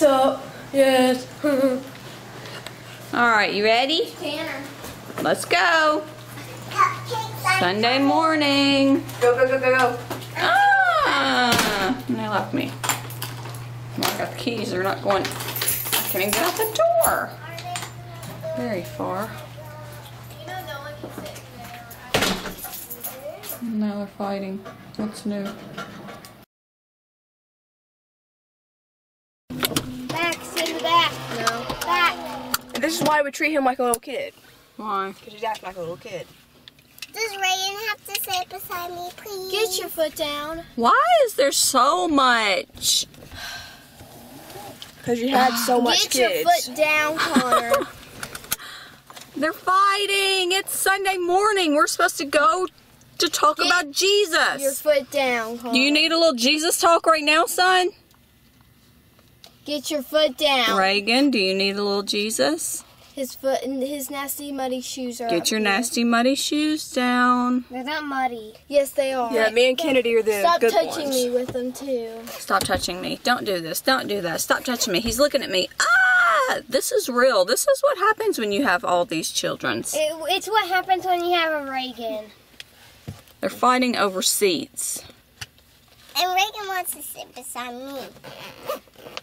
So, yes. All right, you ready? Tanner. Let's go. Cupcakes. Sunday morning. go, go, go, go, go. Ah, and they left me. Well, I got the keys. They're not going. I can't even get out the door. Very far. No one can sit there. Now they're fighting. What's new? Back, sit in the back. No. Back. And this is why we treat him like a little kid. Why? Because he's acting like a little kid. Does Reagan have to sit beside me, please? Get your foot down. Why is there so much? Because you had so much Get kids. your foot down, Connor. They're fighting. It's Sunday morning. We're supposed to go to talk Get about Jesus. your foot down, Connor. Do you need a little Jesus talk right now, son? Get your foot down. Reagan, do you need a little Jesus? His foot and his nasty muddy shoes are Get up your here. nasty muddy shoes down. They're not muddy. Yes, they are. yeah, me and Kennedy are the Stop good touching ones. me with them too. Stop touching me. Don't do this. Don't do that. Stop touching me. He's looking at me. Ah! This is real. This is what happens when you have all these children. It, it's what happens when you have a Reagan. They're fighting over seats. And Reagan wants to sit beside me.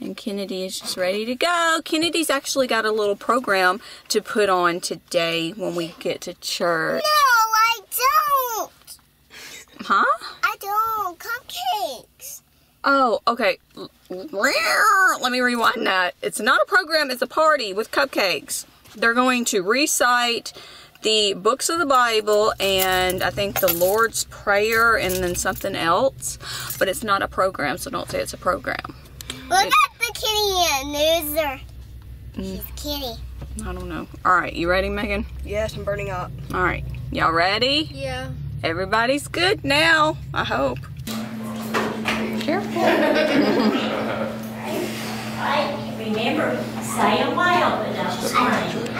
And Kennedy is just ready to go. Kennedy's actually got a little program to put on today when we get to church. No, I don't. Huh? I don't. Cupcakes. Oh, okay. Let me rewind that. It's not a program, it's a party with cupcakes. They're going to recite the books of the Bible and I think the Lord's Prayer and then something else. But it's not a program, so don't say it's a program. Look at the kitty loser. Mm. She's a kitty. I don't know. All right, you ready, Megan? Yes, I'm burning up. All right. Y'all ready? Yeah. Everybody's good now, I hope. Careful. I remember, say it loud, but don't scream.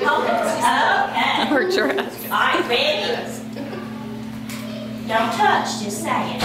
Okay. Hurt your ass. All right, ready? Don't touch, just say it.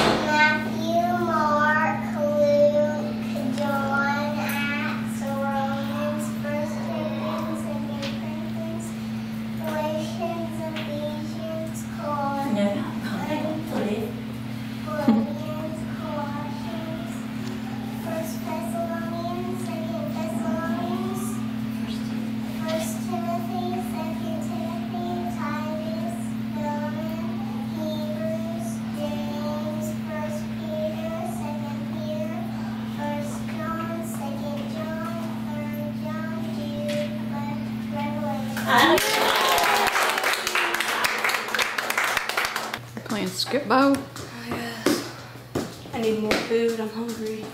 Skip Bo. I need more food. I'm hungry.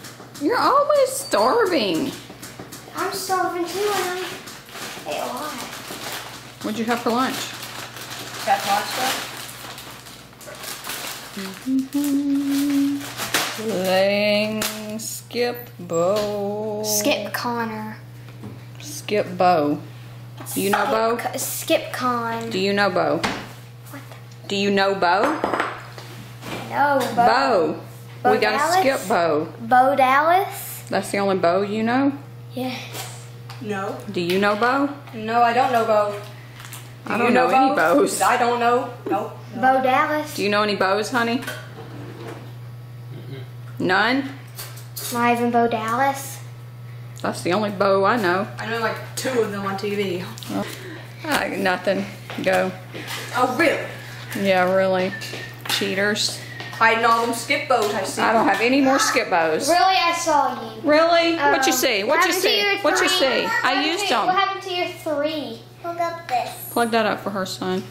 You're always starving. I'm starving too, and I ate a lot. What'd you have for lunch? Got pasta? Playing skip Bo. Skip Connor. Skip Bo. Do you know bow? Skip, Con. Do you know Bo? What Do you know bow? No, Bo. Bow. Bo We got a Dallas? skip bow. Bo Dallas? That's the only bow you know? Yes. No. Do you know bow? No, I don't know Bo. I Do don't you know, any bows. I don't know. No. Bo Dallas? Do you know any bows, honey? None? Not even Bo Dallas? That's the only bow I know. I know like two of them on TV. Ah, nothing. Go. Oh, really? Yeah, really. Cheaters. Hiding all them skip Bos I see. I don't have any more skip Bos. Really, I saw you. Really? what you Um, see? what What you see? What you see? I happened used to- What them. happened to your three? Look up this. Plug that up for her, son.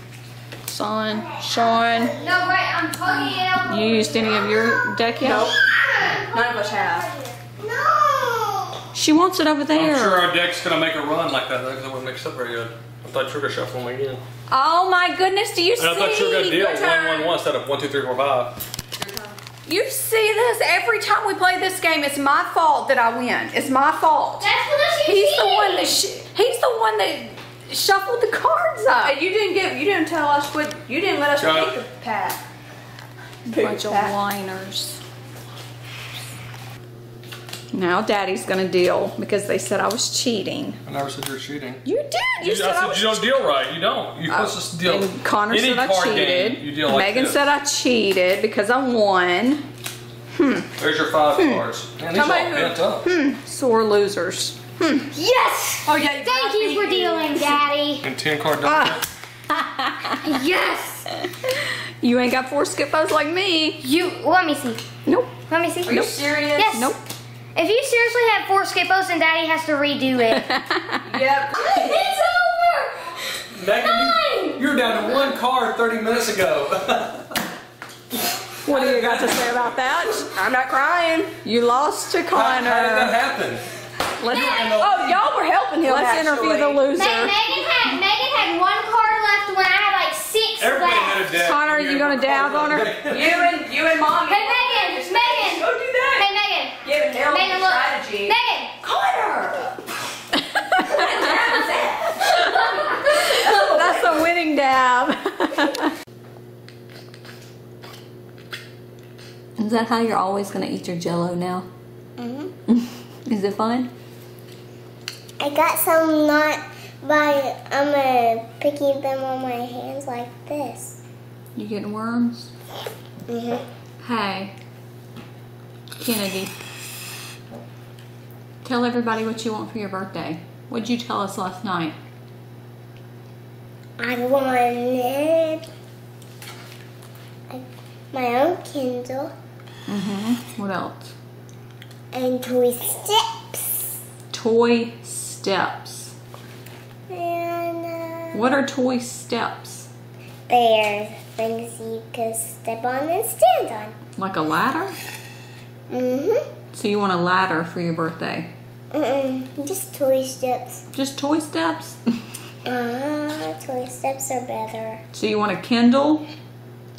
Son, Sean, No, right, I'm plugging it up. you used any of your deck yet? Nope. None of us have. No! She wants it over there. I'm sure our deck's gonna make a run like that though, because it wouldn't mix up very good. I thought trigger were gonna shuffle them again. Oh my goodness, do you And I thought you were gonna see? deal Your one, turn. one, one instead of one, two, three, four, five. You see this every time we play this game. It's my fault that I win. It's my fault. That's because you He's the one that sh- he's the one that shuffled the cards up. Hey, you didn't give. You didn't tell us what. You didn't let us Got pick it. the pack. Bunch of pack. whiners. Now Daddy's gonna deal because they said I was cheating. I never said you were cheating. You did. You, You, said I I said was you don't deal right. You don't. You're supposed to deal. And Connor any said I cheated. Game, you deal like Megan this. said I cheated because I won. Hmm. There's your five cards. Man, these all Somebody who- bent up. Sore losers. Hmm. Yes! Oh yeah. Thank you for dealing, Daddy. And ten card Ah. Yes! You ain't got four Skip Bos like me. You, let me see. Nope. Let me see. Are nope. You serious? Yes. Nope. If you seriously have four Skip Bos, then Daddy has to redo it. Yep. it's over! Megan, you, you were down to one card 30 minutes ago. What do you got to say about that? I'm not crying. You lost to how, how did that Connor. happen? Let's, Oh, y'all were helping him. let's interview the loser. Meg- Megan had Megan had one card left when I had like six Everybody left. had a deck. Connor, and you had gonna one dab on her? You and you and mommy. Hey Megan, Megan. Go do that. Hey Megan. Give Megan, the look. strategy. Megan. Connor. That's a winning dab. Is that how you're always gonna eat your jello now? Mm-hmm. Is it fun? I got some not by I'm uh, picking them on my hands like this. You getting worms? Mm-hmm. Hey, Kennedy. Tell everybody what you want for your birthday. What'd you tell us last night? I wanted my own Kindle Mm-hmm. What else? and toy steps Toy steps. and uh, What are toy steps? they're things you can step on and stand on. Like a ladder? Mm-hmm. So you want a ladder for your birthday? Mm-mm. Just toy steps. Just toy steps? Ah, toy steps are better. so you want a Kindle,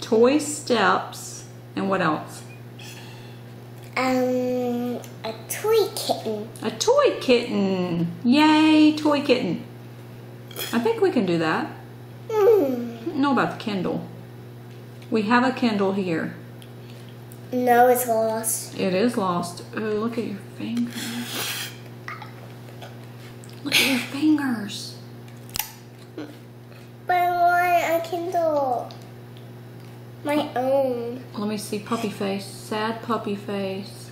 toy steps, and what else? Um, a toy kitten. A toy kitten. Yay, toy kitten. I think we can do that. I don't know about the Kindle. We have a Kindle here. No, it's lost. It is lost. Oh, look at your fingers. Look at your fingers. But I want a Kindle. My own. Let me see puppy face. Sad puppy face.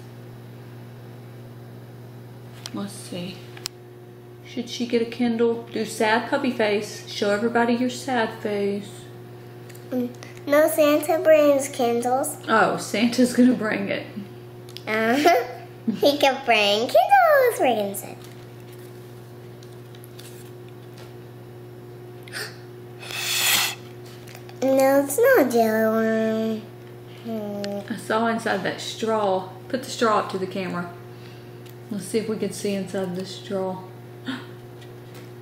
Let's see. Should she get a Kindle? Do sad puppy face. Show everybody your sad face. No Santa brings Kindles. Oh, Santa's gonna bring it. Uh-huh. he can bring Kindles for instance. No, it's not jello worm. Hmm. I saw inside that straw. Put the straw up to the camera. Let's see if we can see inside the straw. I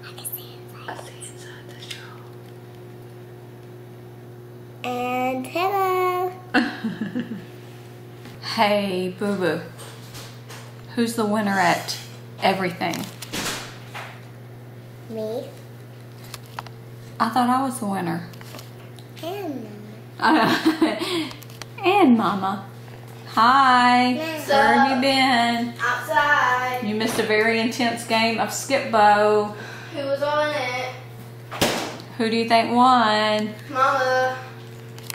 can see inside. I see inside the straw. And hello. Hey, Boo Boo. Who's the winner at everything? Me I thought I was the winner. and Mama. and Mama. Hi. What's Where have you been? Outside. You missed a very intense game of skip Bo. Who was on it? Who do you think won? Mama.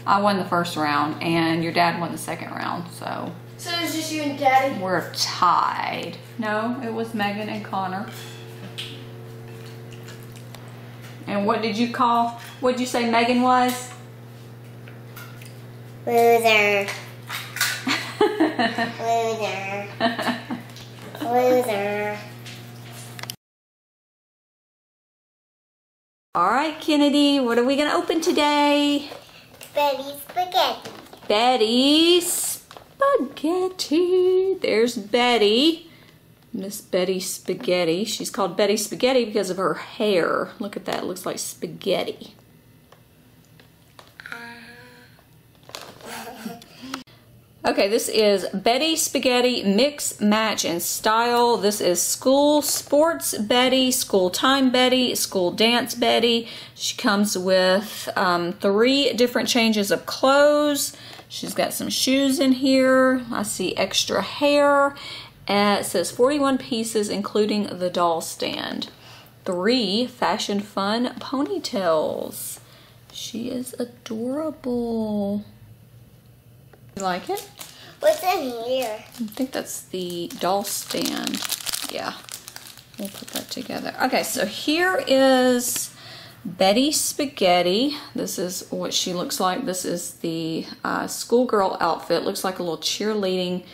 I won the first round, and your dad won the second round, so So it was just you and Daddy. we're tied. No, it was Megan and Connor. And what did you call? What did you say Megan was? loser. Loser. Loser. All right, Kennedy, what are we going to open today? Betty spaghetti. Betty Spaghetti. There's Betty. Miss Betty Spaghetti. She's called Betty Spaghetti because of her hair. Look at that. It looks like spaghetti. Okay, this is Betty Spaghetti Mix, Match, and Style. This is School Sports Betty, School Time Betty, School Dance Betty. She comes with um, three different changes of clothes. She's got some shoes in here. I see extra hair. Uh, it says 41 pieces, including the doll stand. Three fashion fun ponytails. She is adorable. You like it? What's in here? I think that's the doll stand. Yeah, we'll put that together. Okay, so here is Betty Spaghetti. This is what she looks like. This is the uh, schoolgirl outfit. Looks like a little cheerleading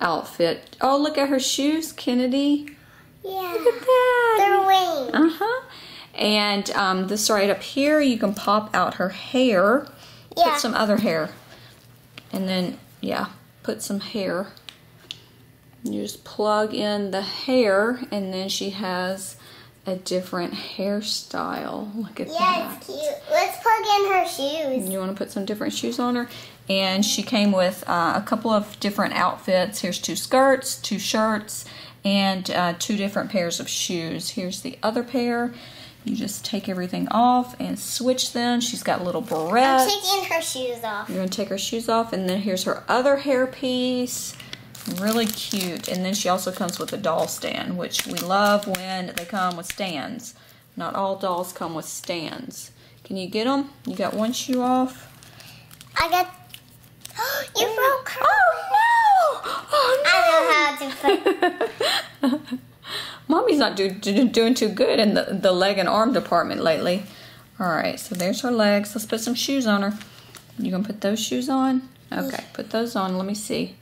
outfit. Oh, look at her shoes, Kennedy. Yeah. Look at that. They're wings. Uh huh. And um, this right up here, you can pop out her hair. Yeah. Put some other hair. And then, yeah, put some hair. You just plug in the hair, and then she has a different hairstyle. Look at Yeah, that. it's cute. Let's plug in her shoes. You want to put some different shoes on her? And she came with uh, a couple of different outfits. Here's two skirts, two shirts, and uh, two different pairs of shoes. Here's the other pair. You just take everything off and switch them. She's got a little I'm barrettes. taking her shoes off. You're gonna take her shoes off, and then here's her other hair piece. Really cute. And then she also comes with a doll stand, which we love when they come with stands. Not all dolls come with stands. Can you get them? You got one shoe off. I got. you oh, broke her. Oh no! Oh, I know how to put. Mommy's not do, do, doing too good in the, the leg and arm department lately. All right, so there's her legs. Let's put some shoes on her. You gonna put those shoes on? Okay, put those on. Let me see.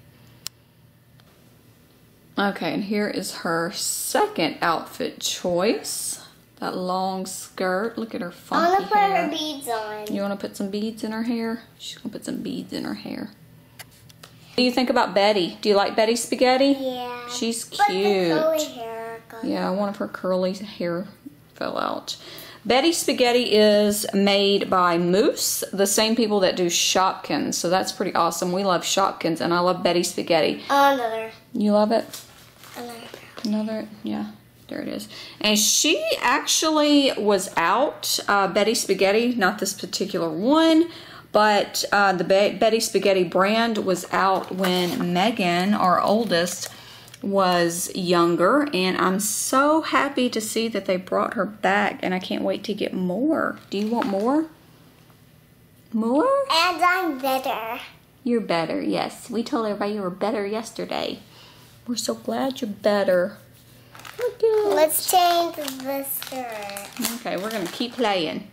Okay, and here is her second outfit choice. That long skirt. Look at her I funky want to put hair. her beads on. You want to put some beads in her hair? She's going to put some beads in her hair. What do you think about Betty? Do you like Betty Spaghetti? Yeah. She's cute. curly hair. got- Yeah, one of her curly hair fell out. Betty Spaghetti is made by Moose, the same people that do Shopkins. So that's pretty awesome. We love Shopkins, and I love Betty Spaghetti. Oh, another. You love it? Another. Another, yeah, there it is. And she actually was out, uh, Betty Spaghetti, not this particular one, but uh, the Be- Betty Spaghetti brand was out when Megan, our oldest, was younger. And I'm so happy to see that they brought her back, and I can't wait to get more. Do you want more? More? And I'm better. You're better, yes. We told everybody you were better yesterday. We're so glad you're better. Let's change the skirt. Okay, we're gonna keep playing.